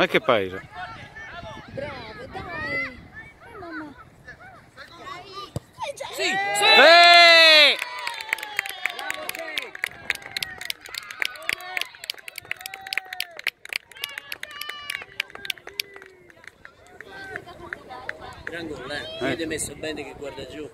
Ma che paese? Bravo, dai. Oh, mamma. Sì, sì. Eeeh! Bravo Jake. Gran gol, eh. Avete messo bene che guarda giù.